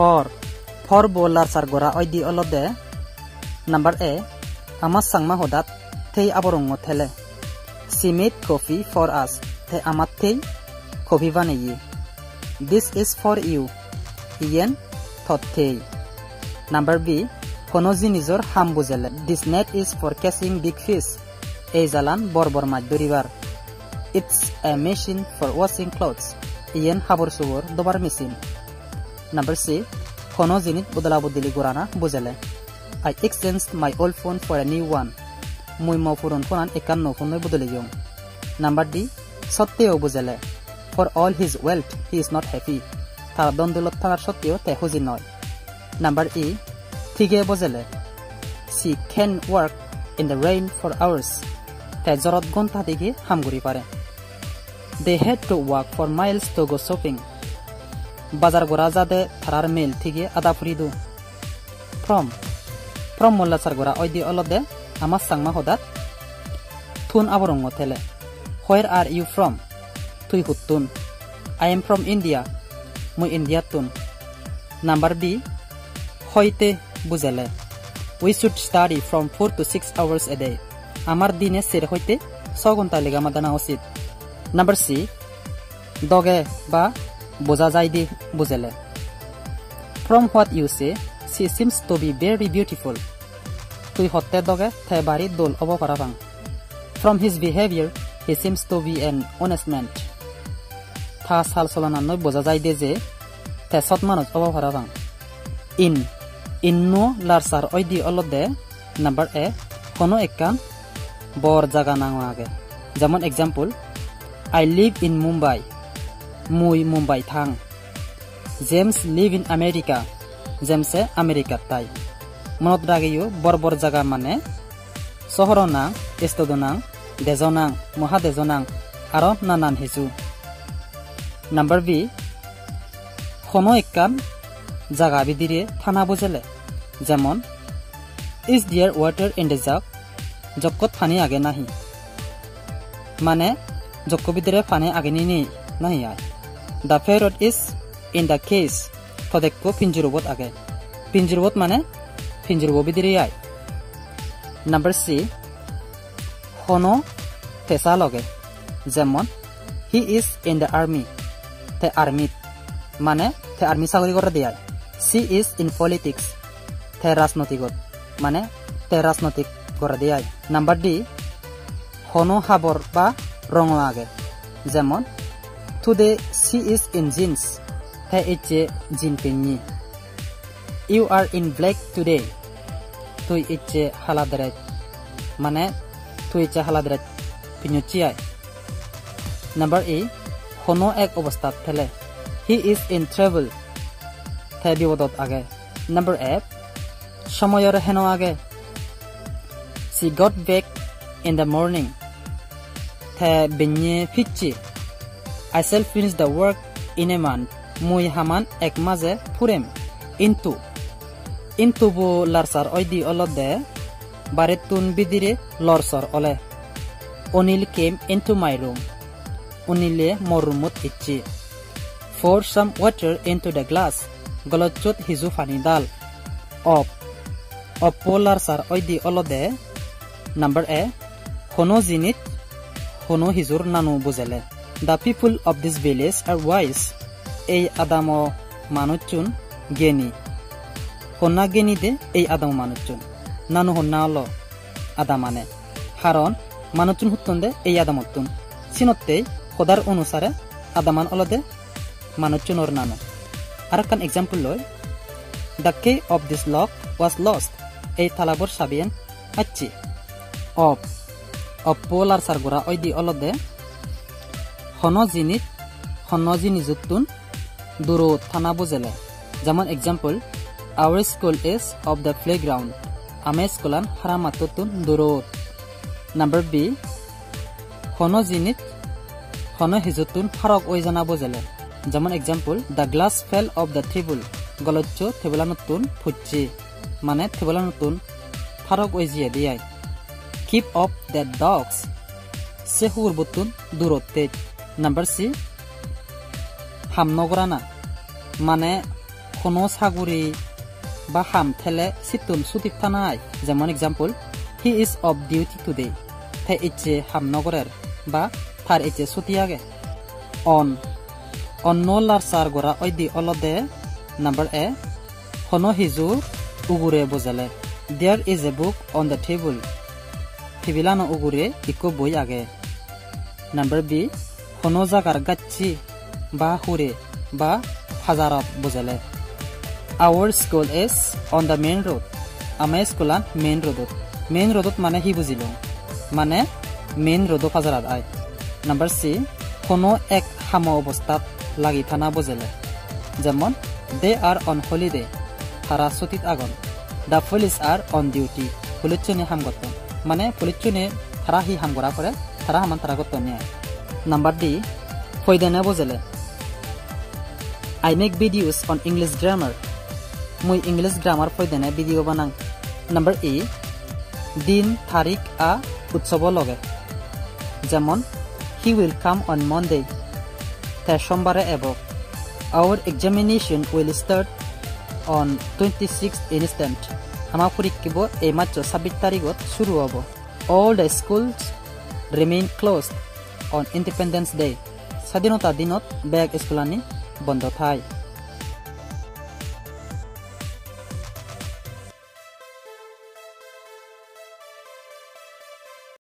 For. For bowler সাৰ গোৰা অইদি দে number A আমাৰ চাংমা হদাত থেই আবৰং থেলে চিমেট কফি ফৰ আছ থে আমাৰ থেই কফি বানিয়ে দিস ইজ ফৰ ইউ ইয়েন থট থেই। নাম্বাৰ বি কোনো জি নিজৰ হাম বুঝেলে this net is for catching big fish এই জালান বৰবৰ মাছ ধৰিবাৰ ইটস এ মেচিন ফৰ ৱাশ্বিং ক্লথছ। ইয়েন হাবৰ সুবৰ দবাৰ মেচিন। নাম্বার সি কোনো জিনিস বদলা বদলি গোরানা বুঝেলে I exchange my old phone for a new one মুই মো পুরন ফোনান একান নফোন বদলি দিম নাম্বার ডি সত্ত্বেও বুঝেলে for all his wealth he is not happy তার দ্বন্দ্বলত থাকার সত্ত্বেও তে হুজি নয় নাম্বার ই ঠিকে বুঝেলে she can work in the rain for hours তে জরত ঘন্টা দিকে হামগুড়ি পারে they had to walk for miles to go shopping বাজার গোড়া যাতে থারার মেল থেকে আদা ফুরি দু ফ্রম ফ্রম মোল্লা সার গোড়া ওই দি অলদে আমার সাংমা হদাত থুন আবরং থেলে। হোয়ার আর ইউ ফ্রম তুই হুতুন আই এম ফ্রম ইন্ডিয়া মুই ইন্ডিয়া তুন নাম্বার বি হইতে বুঝালে we should study from four to six hours a day. আমার দিনে সের হইতে ছ ঘন্টা লেগে আমার জানা উচিত। নাম্বার সি দগে বা বোঝা যায় দি বুঝালে from what you say she seems to be very beautiful তুই হতে দগে থে বাড়ি দোল অব পারাবাং from his behaviour he seems to be an honest man থা সাল চলানানৈ বোঝা যায় দে যে থে সৎ মানুষ অব পারাবাং ইন ইন্নো লারসার ওইদি অলদে নাম্বার এ কোনো একান বর জাগা নাঙো যেমন example I live in Mumbai মুই মুম্বাই থাং জেমস লিভ ইন আমেরিকা জেমসে আমেরিকাত তাই মনত রাগিও বর বর জাগা মানে চহর নাং ষ্টেড নাং দেজ নাং মহাদেজ নাং আরো নানান হিজু নাম্বার বি কোনো একান জাগা বিদিরে থানা বুঝেলে যেমন is there water the jug জক্কত ফানি আগে নাহি মানে জক্ক বিদিরে ফানি আগে নি নাহি আয় the parrot is in the case থদেক্কো পিঞ্জুরবত আগে পিঞ্জুরবত মানে পিঞ্জুরব বিদিরে আয় নাম্বার সি হনো তেসা লগে যেমন he is in the army তে আর্মিত মানে তে আর্মি চাকরি করে দিয়ায় সি ইজ ইন পলিটিক্স তে রাজনৈতিকত মানে তে রাজনৈতিক করে দিয়ায় নাম্বার ডি হনো হাবর বা রং আগে যেমন today she is in jeans তে ইচ্ছে জিন পিনি you are in black today তুই ইচ্ছে হালাদারে মানে তুই ইচ্ছে হালাদারে পিনুচিয়ায় নাম্বার ই হনো এক অৱস্থাত থেলে হি ইজ ইন ট্ৰেভেল থে বিপদত আগে নাম্বাৰ এফ সময়ৰ হেনো আগে she got back in the morning the বিnye ফিটচি I shall finish the work in a মান মই হামান এক মাজে ফুরেম ইন্তু ইন্তু বু লারসার ওই দি অল দে বারে তুন বিদিরে লরসর অলে Anil came into my room অনিলে মোৰ ৰুমত ইচ্ছি some water into the glass গলচুত হিজু ফানি ডাল অপ অপো লারসার ওই the all De number A হনো জিনিত হনো হিজুর নানু বুজালে the people of this village are wise এই আদাম মানুষজন জ্ঞানী। হন্যা জ্ঞানীতে এই আদাম মানুষজন। নানু হন্যা হল আদা মানে হারণ মানুষজন হুত্তন্দে এই আদাম হতুন সিনত্তেই সদার অনুসারে আদামান অল অলদে মানুষজনের নানু আর কান এক্সাম্পল লয় the key of this lock was lost এই থালাবর সাবিয়েন আচ্ছি। অব। অপ পোল আর সারগোরা ওই দি অলদে হন জিনিত হন জিনিজুতুন দূর থানা বুঝেলে যেমন example our school is off the playground আমি স্কুলান হারামাতুন দূর নাম্বার বি হন জিনিত হন হিজুতুন ফারক ওই জানা বুঝেলে যেমন example the glass fell off the table গলচ্চ টেবুলা নতুন ফুটছি মানে টেবুলা নতুন ফারক ওই জিয়ে দিয়াই। কিপ অফ দ্য ডগস সে হুর বতুন দূরত্বে নাম্বার সি হামনগরানা মানে কোনো সাগুরি বা হাম থেলে সিতুন সুতিক থানায় যেমন example he is off duty today the ইচ্ছে হাম নগরের বা থার ইচ্ছে সুতি আগে অন অন্য লারসার গড়া ওইদি অলদে নাম্বার এ হনো হিজু উগুরে বোঝালে there is a book on the table টেবিলানো উগুরে ইকো বই আগে নাম্বার বি হনো জাগাৰ গাচ্ছি বা হুৰে বা হাজাৰত বোঝালে our school is on the main road আমাৰ স্কুলান মেইন ৰোডত মেইন ৰোডত মানে সি বুজিলো মানে মেইন ৰোডত হাজাৰাত আয় নাম্বাৰ সি কোনো এক সাম অৱস্থাত লাগি থানা বুজালে যেমন দে আর অন হলিডে তারা ছুটিত again the police are on duty পুলিচনে হামগত মানে পুলিচনে তারা হি হাম করা করে তারা হামান তারা গত নিয়ে Number D. Foydana bojele. I make videos on English grammar. Mui English grammar foydana video banang. Number E. Din tarik a utsobo loge. Jamon, he will come on Monday. Tar sombare ebo. Our examination will start on 26th instant. আমাৰ পৰীক্ষিব এইমাত্ৰ ছাব্বিছ তাৰিখত চুৰু হ'ব all the schools remain closed on Independence Day স্বাধীনতা দিনত বেগ স্কুলানি বন্ধ ঠাই।